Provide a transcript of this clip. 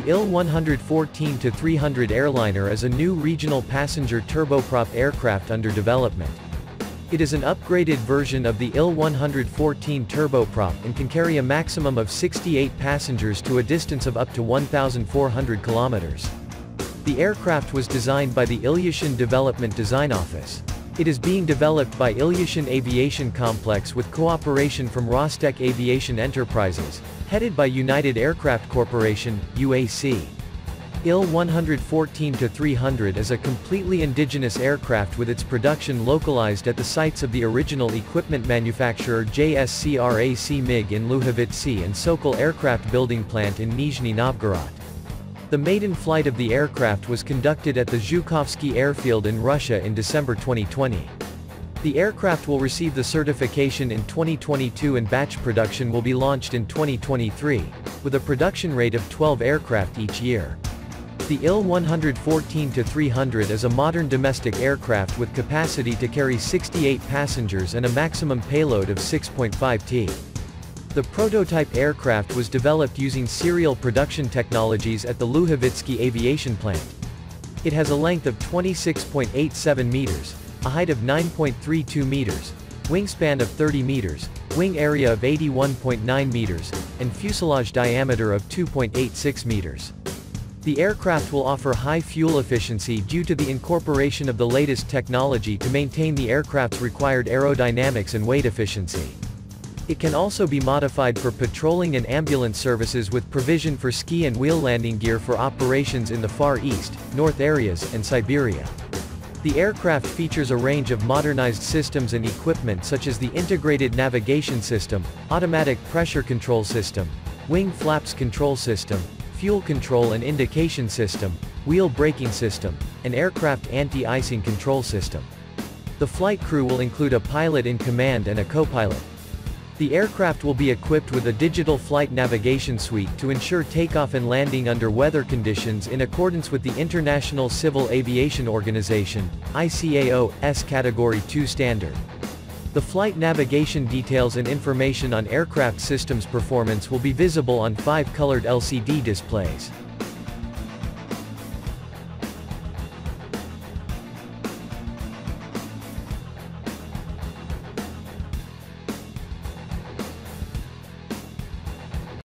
IL-114-300 airliner is a new regional passenger turboprop aircraft under development. It is an upgraded version of the IL-114 turboprop and can carry a maximum of 68 passengers to a distance of up to 1,400 kilometers. The aircraft was designed by the Ilyushin Development Design Office. It is being developed by Ilyushin Aviation Complex with cooperation from Rostec Aviation Enterprises, headed by United Aircraft Corporation, UAC. IL-114-300 is a completely indigenous aircraft with its production localized at the sites of the original equipment manufacturer JSC RAC MiG in Luhovitsi and Sokol Aircraft Building Plant in Nizhny Novgorod. The maiden flight of the aircraft was conducted at the Zhukovsky airfield in Russia in December 2020. The aircraft will receive the certification in 2022 and batch production will be launched in 2023, with a production rate of 12 aircraft each year. The IL-114-300 is a modern domestic aircraft with capacity to carry 68 passengers and a maximum payload of 6.5 t. The prototype aircraft was developed using serial production technologies at the Luhovitsky aviation plant. It has a length of 26.87 meters, a height of 9.32 meters, wingspan of 30 meters, wing area of 81.9 meters, and fuselage diameter of 2.86 meters. The aircraft will offer high fuel efficiency due to the incorporation of the latest technology to maintain the aircraft's required aerodynamics and weight efficiency. It can also be modified for patrolling and ambulance services with provision for ski and wheel landing gear for operations in the Far East, North areas, and Siberia. The aircraft features a range of modernized systems and equipment such as the Integrated Navigation System, Automatic Pressure Control System, Wing Flaps Control System, Fuel Control and Indication System, Wheel Braking System, and Aircraft Anti-Icing Control System. The flight crew will include a pilot in command and a co-pilot. The aircraft will be equipped with a digital flight navigation suite to ensure takeoff and landing under weather conditions in accordance with the International Civil Aviation Organization, ICAO, S Category 2 standard. The flight navigation details and information on aircraft systems performance will be visible on five colored LCD displays.